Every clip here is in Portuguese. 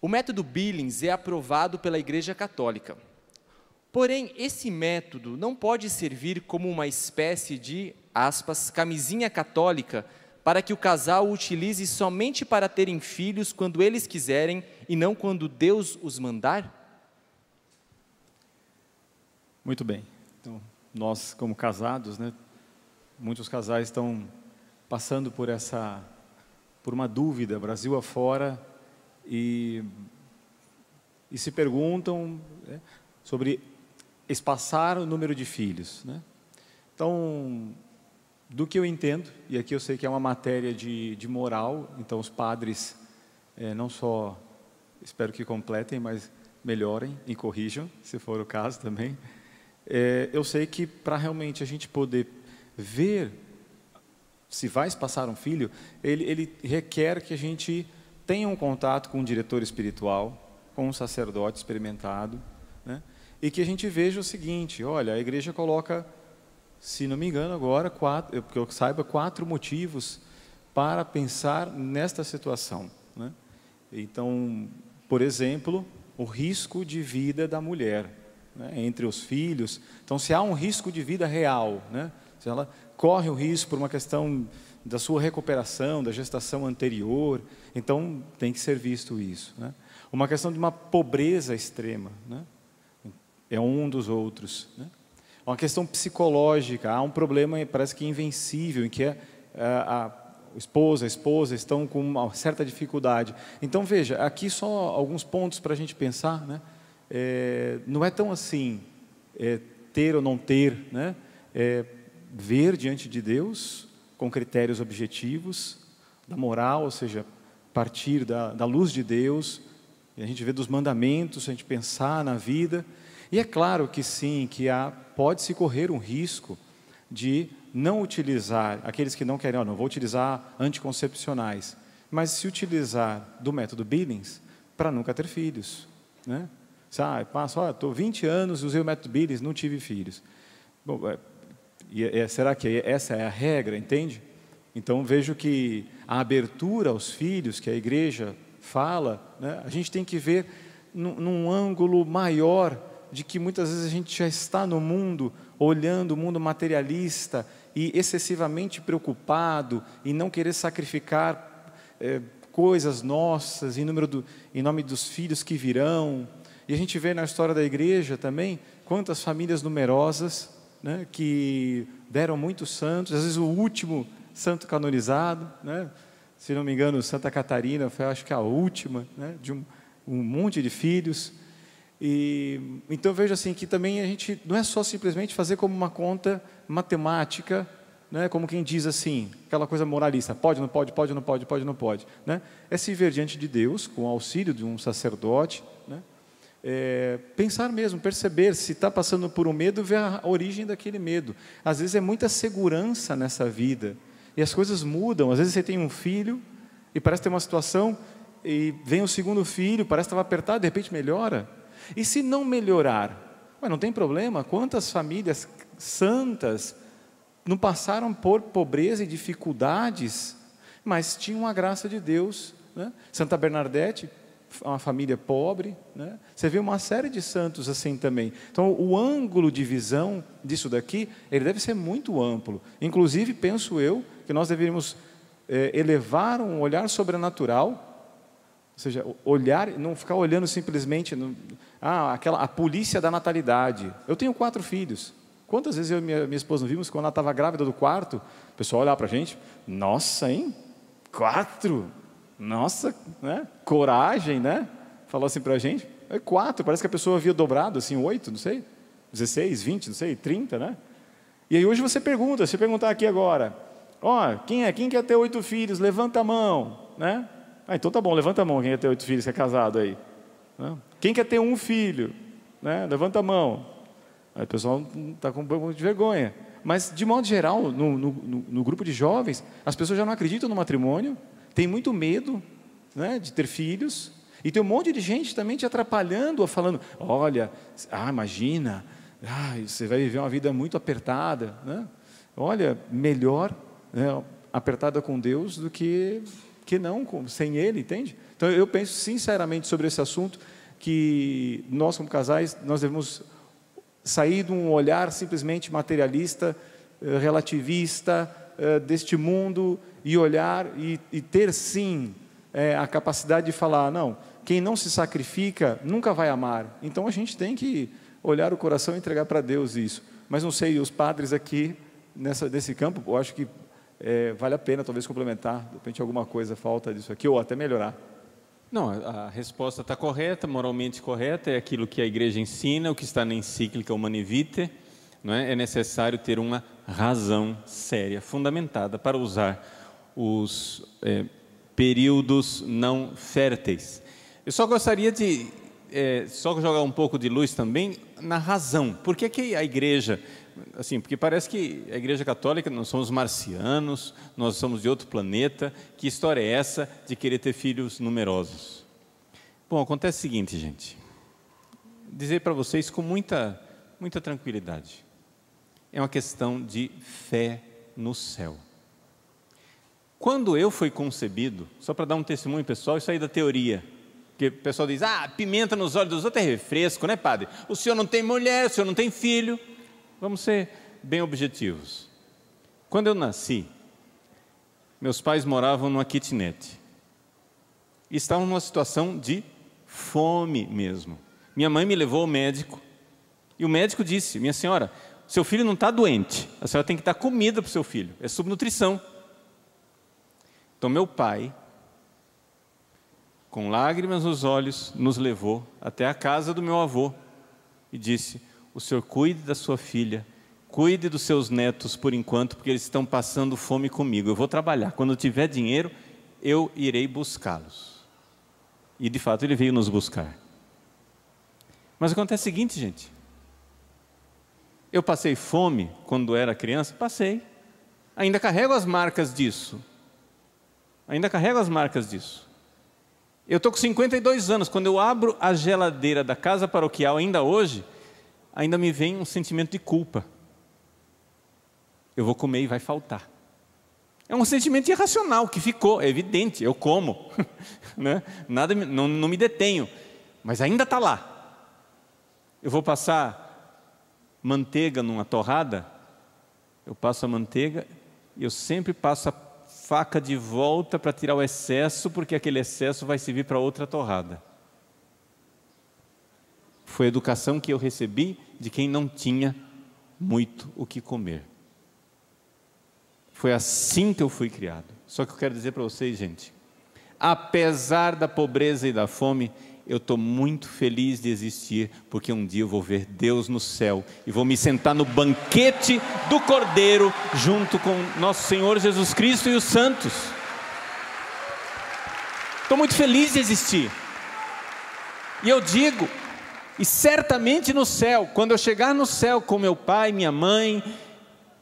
O método Billings é aprovado pela Igreja Católica. Porém, esse método não pode servir como uma espécie de, aspas, camisinha católica para que o casal o utilize somente para terem filhos quando eles quiserem e não quando Deus os mandar? Muito bem. Então, nós como casados, né, muitos casais estão passando por essa por uma dúvida, Brasil afora, e, e se perguntam né, sobre espaçar o número de filhos. Né? Então, do que eu entendo, e aqui eu sei que é uma matéria de, de moral, então os padres é, não só, espero que completem, mas melhorem e corrijam, se for o caso também. É, eu sei que para realmente a gente poder ver se vai passar um filho, ele, ele requer que a gente tenha um contato com um diretor espiritual, com um sacerdote experimentado, né? e que a gente veja o seguinte: olha, a igreja coloca, se não me engano agora, quatro, que eu saiba, quatro motivos para pensar nesta situação. Né? Então, por exemplo, o risco de vida da mulher né? entre os filhos. Então, se há um risco de vida real, né? Se ela corre o risco por uma questão da sua recuperação, da gestação anterior, então tem que ser visto isso. Né? Uma questão de uma pobreza extrema, né? é um dos outros. Né? Uma questão psicológica, há um problema, parece que invencível, em que a, a, a esposa, a esposa estão com uma certa dificuldade. Então veja, aqui só alguns pontos para a gente pensar. Né? É, não é tão assim é, ter ou não ter, né? É, ver diante de Deus com critérios objetivos, da moral, ou seja, partir da, da luz de Deus, a gente vê dos mandamentos, a gente pensar na vida. E é claro que sim, que há, pode-se correr um risco de não utilizar, aqueles que não querem, oh, não vou utilizar anticoncepcionais, mas se utilizar do método Billings para nunca ter filhos. Né? Ah, passa, estou 20 anos, usei o método Billings, não tive filhos. Bom, é, e é, será que essa é a regra, entende? Então vejo que a abertura aos filhos que a igreja fala, né, a gente tem que ver num, num ângulo maior de que muitas vezes a gente já está no mundo olhando o mundo materialista e excessivamente preocupado em não querer sacrificar é, coisas nossas em, do, em nome dos filhos que virão. E a gente vê na história da igreja também quantas famílias numerosas né, que deram muitos santos, às vezes o último santo canonizado, né, se não me engano, Santa Catarina foi, acho que a última, né, de um, um monte de filhos. E então vejo assim que também a gente não é só simplesmente fazer como uma conta matemática, né, como quem diz assim, aquela coisa moralista, pode, não pode, pode, não pode, pode, não pode, né? É se ver diante de Deus com o auxílio de um sacerdote, né? É, pensar mesmo, perceber se está passando por um medo, ver a origem daquele medo. Às vezes é muita segurança nessa vida e as coisas mudam. Às vezes você tem um filho e parece ter uma situação e vem o segundo filho, parece que estava apertado, de repente melhora. E se não melhorar? Ué, não tem problema. Quantas famílias santas não passaram por pobreza e dificuldades, mas tinham a graça de Deus. Né? Santa Bernadette uma família pobre, né? Você vê uma série de santos assim também. Então, o ângulo de visão disso daqui, ele deve ser muito amplo. Inclusive, penso eu que nós deveríamos é, elevar um olhar sobrenatural, ou seja, olhar, não ficar olhando simplesmente, no, ah, aquela a polícia da natalidade. Eu tenho quatro filhos. Quantas vezes eu e minha, minha esposa não vimos quando ela estava grávida do quarto, o pessoal olhar para a gente, nossa, hein? Quatro? Nossa, né? Coragem, né? Falou assim para a gente. É quatro, parece que a pessoa havia dobrado, assim, oito, não sei. 16, 20, não sei, 30, né? E aí hoje você pergunta, se perguntar aqui agora, ó, quem é? Quem quer ter oito filhos? Levanta a mão, né? Ah, então tá bom, levanta a mão quem quer ter oito filhos, que é casado aí. Né? Quem quer ter um filho? Né? Levanta a mão. Aí o pessoal está com um pouco de vergonha. Mas, de modo geral, no, no, no, grupo de jovens, as pessoas já não acreditam no matrimônio, tem muito medo né, de ter filhos, e tem um monte de gente também te atrapalhando, falando: olha, ah, imagina, ah, você vai viver uma vida muito apertada. Né? Olha, melhor né, apertada com Deus do que, que não sem Ele, entende? Então eu penso sinceramente sobre esse assunto que nós como casais nós devemos sair de um olhar simplesmente materialista, eh, relativista eh, deste mundo e olhar e, e ter sim é, a capacidade de falar não, quem não se sacrifica nunca vai amar. Então a gente tem que olhar o coração e entregar para Deus isso. Mas não sei, os padres aqui nessa, nesse campo, eu acho que é, vale a pena talvez complementar, de repente alguma coisa falta disso aqui, ou até melhorar. Não, a resposta está correta, moralmente correta, é aquilo que a igreja ensina, o que está na encíclica Humane Vitae, não é? é necessário ter uma razão séria, fundamentada, para usar os é, períodos não férteis. Eu só gostaria de é, só jogar um pouco de luz também na razão. Por que, que a igreja assim, porque parece que a Igreja Católica nós somos marcianos, nós somos de outro planeta. Que história é essa de querer ter filhos numerosos? Bom, acontece o seguinte, gente. Dizer para vocês com muita, muita tranquilidade. É uma questão de fé no céu. Quando eu fui concebido, só para dar um testemunho pessoal, isso aí da teoria. Porque o pessoal diz, ah, pimenta nos olhos dos outros é refresco, né, padre? O senhor não tem mulher, o senhor não tem filho. Vamos ser bem objetivos. Quando eu nasci, meus pais moravam numa kitnet. E estavam numa situação de fome mesmo. Minha mãe me levou ao médico. E o médico disse: Minha senhora, seu filho não está doente. A senhora tem que dar comida para o seu filho. É subnutrição. Então, meu pai, com lágrimas nos olhos, nos levou até a casa do meu avô e disse: o Senhor cuide da sua filha, cuide dos seus netos por enquanto, porque eles estão passando fome comigo. Eu vou trabalhar. Quando eu tiver dinheiro, eu irei buscá-los. E de fato ele veio nos buscar. Mas acontece o seguinte, gente. Eu passei fome quando era criança? Passei. Ainda carrego as marcas disso. Ainda carrego as marcas disso. Eu estou com 52 anos. Quando eu abro a geladeira da casa paroquial, ainda hoje, ainda me vem um sentimento de culpa. Eu vou comer e vai faltar. É um sentimento irracional que ficou, é evidente, eu como, né? Nada, não, não me detenho, mas ainda está lá. Eu vou passar manteiga numa torrada, eu passo a manteiga e eu sempre passo a faca de volta para tirar o excesso, porque aquele excesso vai servir para outra torrada. Foi a educação que eu recebi de quem não tinha muito o que comer. Foi assim que eu fui criado. Só que eu quero dizer para vocês, gente, apesar da pobreza e da fome, eu estou muito feliz de existir, porque um dia eu vou ver Deus no céu e vou me sentar no banquete do Cordeiro, junto com nosso Senhor Jesus Cristo e os santos. Estou muito feliz de existir. E eu digo, e certamente no céu, quando eu chegar no céu com meu pai, minha mãe,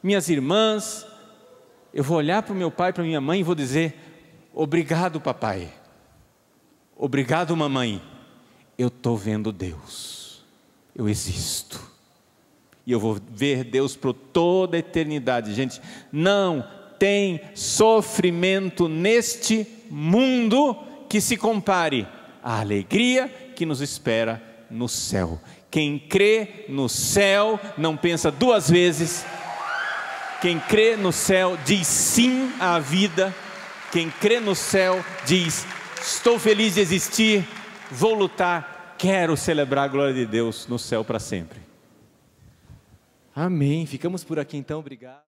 minhas irmãs, eu vou olhar para o meu pai, para minha mãe e vou dizer: Obrigado, papai. Obrigado, mamãe. Eu estou vendo Deus. Eu existo. E eu vou ver Deus por toda a eternidade. Gente, não tem sofrimento neste mundo que se compare à alegria que nos espera no céu. Quem crê no céu não pensa duas vezes. Quem crê no céu diz sim à vida. Quem crê no céu diz: Estou feliz de existir, vou lutar, quero celebrar a glória de Deus no céu para sempre. Amém. Ficamos por aqui então, obrigado.